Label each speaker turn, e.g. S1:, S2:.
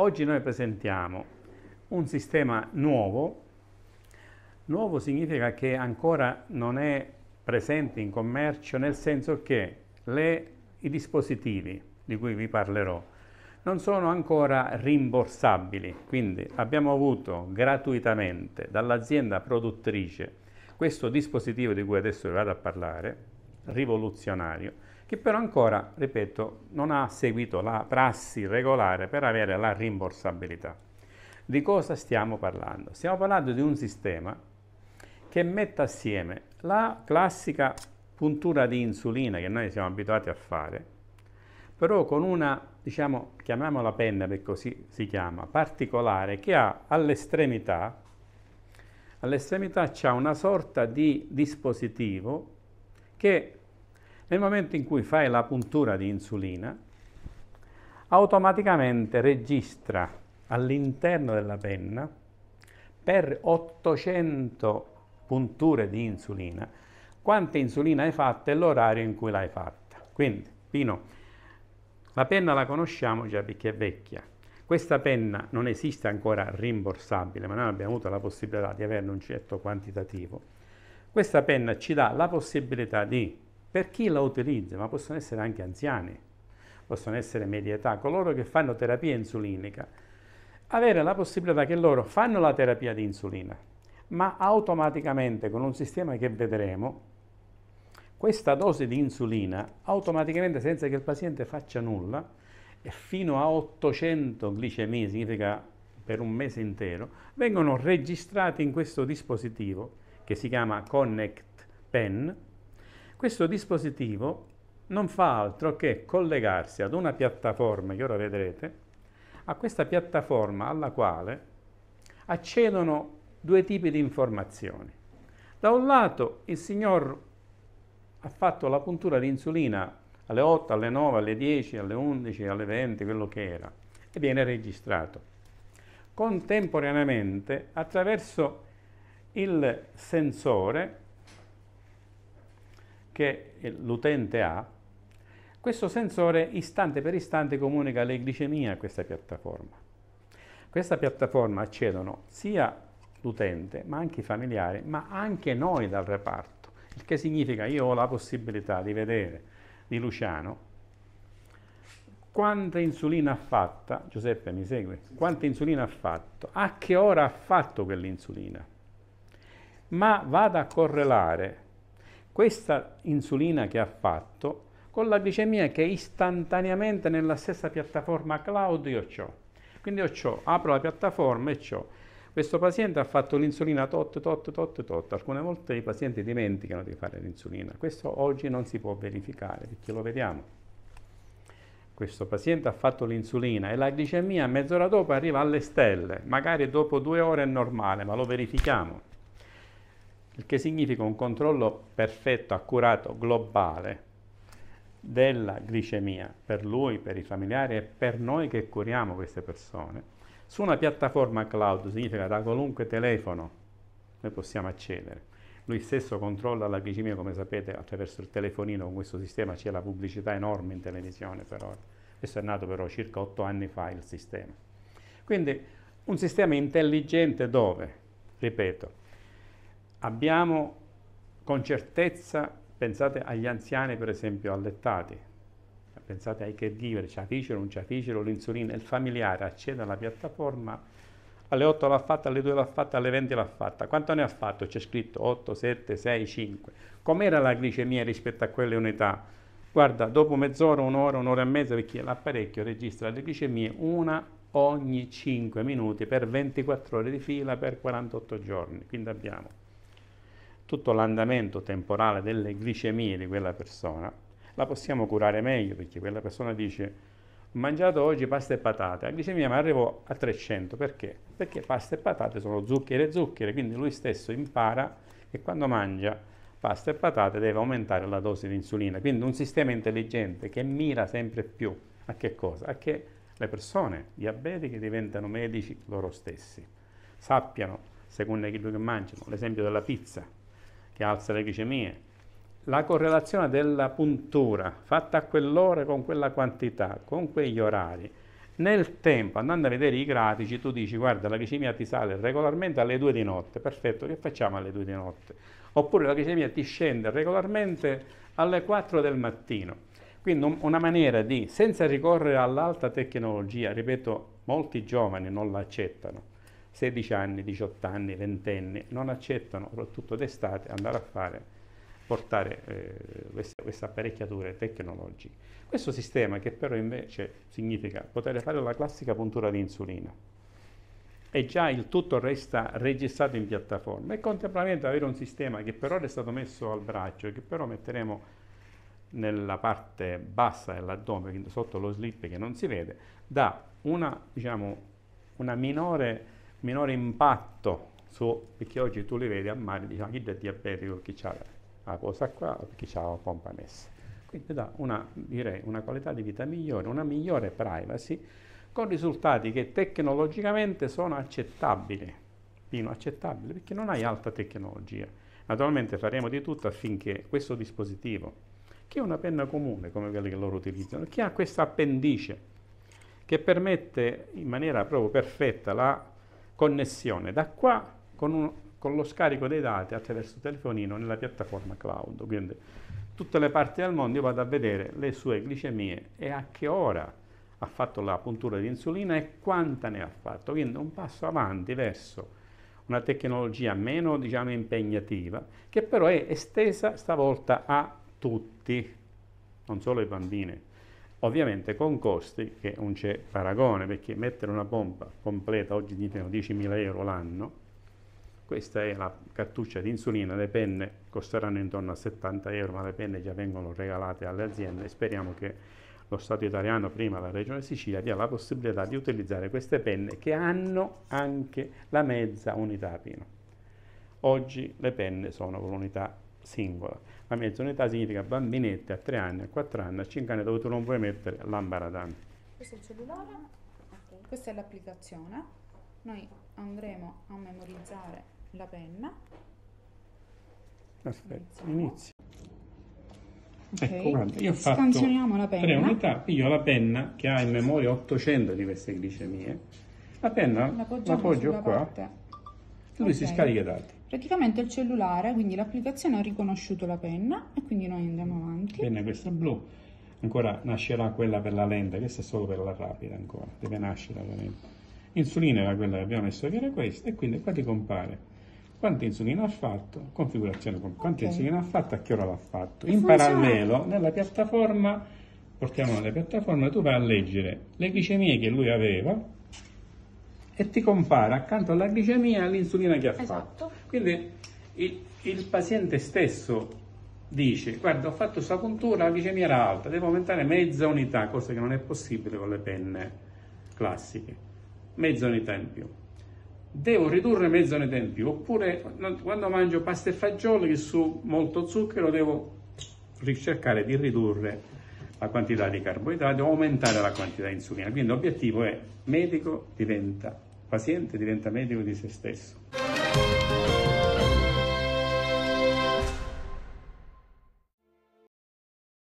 S1: Oggi noi presentiamo un sistema nuovo. Nuovo significa che ancora non è presente in commercio, nel senso che le, i dispositivi di cui vi parlerò non sono ancora rimborsabili, quindi abbiamo avuto gratuitamente dall'azienda produttrice questo dispositivo di cui adesso vi vado a parlare, rivoluzionario, che però ancora, ripeto, non ha seguito la prassi regolare per avere la rimborsabilità. Di cosa stiamo parlando? Stiamo parlando di un sistema che mette assieme la classica puntura di insulina che noi siamo abituati a fare, però con una, diciamo, chiamiamola penna perché così si chiama, particolare, che ha all'estremità, all'estremità c'è una sorta di dispositivo che nel momento in cui fai la puntura di insulina, automaticamente registra all'interno della penna per 800 punture di insulina quante insulina hai fatte e l'orario in cui l'hai fatta. Quindi, Pino, la penna la conosciamo già perché è vecchia. Questa penna non esiste ancora rimborsabile, ma noi abbiamo avuto la possibilità di averne un certo quantitativo. Questa penna ci dà la possibilità di per chi la utilizza, ma possono essere anche anziani, possono essere media età, coloro che fanno terapia insulinica, avere la possibilità che loro fanno la terapia di insulina, ma automaticamente con un sistema che vedremo, questa dose di insulina automaticamente senza che il paziente faccia nulla e fino a 800 glicemie, significa per un mese intero, vengono registrati in questo dispositivo che si chiama Connect Pen, questo dispositivo non fa altro che collegarsi ad una piattaforma che ora vedrete, a questa piattaforma alla quale accedono due tipi di informazioni. Da un lato il signor ha fatto la puntura di insulina alle 8, alle 9, alle 10, alle 11, alle 20, quello che era, e viene registrato. Contemporaneamente, attraverso il sensore, che l'utente ha, questo sensore istante per istante comunica le glicemie a questa piattaforma. Questa piattaforma accedono sia l'utente, ma anche i familiari, ma anche noi dal reparto, il che significa io ho la possibilità di vedere di Luciano quanta insulina ha fatta, Giuseppe mi segue, quanta insulina ha fatto, a che ora ha fatto quell'insulina, ma vado a correlare questa insulina che ha fatto con la glicemia che istantaneamente nella stessa piattaforma cloud io ho. Quindi io ho, apro la piattaforma e ho. Questo paziente ha fatto l'insulina tot, tot, tot, tot. Alcune volte i pazienti dimenticano di fare l'insulina. Questo oggi non si può verificare perché lo vediamo. Questo paziente ha fatto l'insulina e la glicemia mezz'ora dopo arriva alle stelle. Magari dopo due ore è normale, ma lo verifichiamo il che significa un controllo perfetto, accurato, globale della glicemia per lui, per i familiari e per noi che curiamo queste persone. Su una piattaforma cloud significa da qualunque telefono noi possiamo accedere. Lui stesso controlla la glicemia, come sapete, attraverso il telefonino, con questo sistema c'è la pubblicità enorme in televisione per ora. Questo è nato però circa otto anni fa il sistema. Quindi un sistema intelligente dove, ripeto, abbiamo con certezza, pensate agli anziani per esempio allettati, pensate ai caregiver, non c'ha ficero, l'insulina, il familiare accede alla piattaforma, alle 8 l'ha fatta, alle 2 l'ha fatta, alle 20 l'ha fatta. Quanto ne ha fatto? C'è scritto 8, 7, 6, 5. Com'era la glicemia rispetto a quelle unità? Guarda, dopo mezz'ora, un'ora, un'ora e mezza, perché l'apparecchio registra le glicemie una ogni 5 minuti per 24 ore di fila per 48 giorni. Quindi abbiamo tutto l'andamento temporale delle glicemie di quella persona, la possiamo curare meglio perché quella persona dice ho mangiato oggi pasta e patate, la glicemia mi arrivo a 300, perché? Perché pasta e patate sono zuccheri e zuccheri, quindi lui stesso impara che quando mangia pasta e patate deve aumentare la dose di insulina, quindi un sistema intelligente che mira sempre più a che cosa? A che le persone diabetiche diventano medici loro stessi, sappiano, secondo quello che mangiano, l'esempio della pizza, che alza le glicemie. La correlazione della puntura fatta a quell'ora con quella quantità, con quegli orari, Nel tempo, andando a vedere i grafici, tu dici guarda la glicemia ti sale regolarmente alle 2 di notte, perfetto, che facciamo alle 2 di notte? Oppure la glicemia ti scende regolarmente alle 4 del mattino. Quindi una maniera di, senza ricorrere all'alta tecnologia, ripeto, molti giovani non l'accettano, 16 anni, 18 anni, 20 anni, non accettano, soprattutto d'estate, andare a fare, portare eh, queste, queste apparecchiature tecnologiche. Questo sistema che però invece significa poter fare la classica puntura di insulina e già il tutto resta registrato in piattaforma e contemporaneamente avere un sistema che per ora è stato messo al braccio e che però metteremo nella parte bassa dell'addome, sotto lo slip che non si vede, dà una, diciamo, una minore, minore impatto su, perché oggi tu li vedi a mare, diciamo, chi è diabetico, chi ha la posa qua, chi ha la pompa messa. Quindi dà una, direi, una qualità di vita migliore, una migliore privacy, con risultati che tecnologicamente sono accettabili, fino accettabili, perché non hai alta tecnologia. Naturalmente faremo di tutto affinché questo dispositivo, che è una penna comune come quelle che loro utilizzano, che ha questa appendice che permette in maniera proprio perfetta la connessione da qua con, un, con lo scarico dei dati attraverso il telefonino nella piattaforma cloud. Quindi tutte le parti del mondo io vado a vedere le sue glicemie e a che ora ha fatto la puntura di insulina e quanta ne ha fatto. Quindi un passo avanti verso una tecnologia meno diciamo, impegnativa, che però è estesa stavolta a tutti, non solo ai bambini. Ovviamente con costi che non c'è paragone, perché mettere una pompa completa oggi dicono 10.000 euro l'anno, questa è la cartuccia di insulina, le penne costeranno intorno a 70 euro, ma le penne già vengono regalate alle aziende speriamo che lo Stato italiano, prima la Regione Sicilia, dia la possibilità di utilizzare queste penne che hanno anche la mezza unità pino. Oggi le penne sono con unità singola. La mezza unità significa bambinetti a 3 anni, a 4 anni, a 5 anni dove tu non puoi mettere l'ambaradan.
S2: Questo è il cellulare, okay. questa è l'applicazione. Noi andremo a memorizzare la penna.
S1: Aspetta, inizio. Okay. Ecco, guarda, io ho fatto tre unità, piglio la penna che ha in memoria 800 di queste glicemie, la penna l'appoggio qua, parte. lui okay. si scarica i dati.
S2: Praticamente il cellulare, quindi l'applicazione ha riconosciuto la penna e quindi noi andiamo avanti.
S1: Penna questa blu, ancora nascerà quella per la lenta, questa è solo per la rapida ancora, deve nascere la lenta. Insulina era quella che abbiamo messo che era questa e quindi qua ti compare quanta insulina ha fatto, configurazione, quanta okay. insulina ha fatto, a che ora l'ha fatto. In Funziona. parallelo, nella piattaforma, portiamo nella piattaforma, tu vai a leggere le glicemie che lui aveva e ti compara accanto alla glicemia l'insulina che ha esatto. fatto. Quindi il, il, paziente stesso dice, guarda ho fatto questa puntura, la glicemia era alta, devo aumentare mezza unità, cosa che non è possibile con le penne classiche, mezza unità in più devo ridurre mezz'ora in più, oppure quando mangio pasta e fagioli su molto zucchero devo ricercare di ridurre la quantità di carboidrati o aumentare la quantità di insulina. Quindi l'obiettivo è medico diventa paziente, diventa medico di se stesso.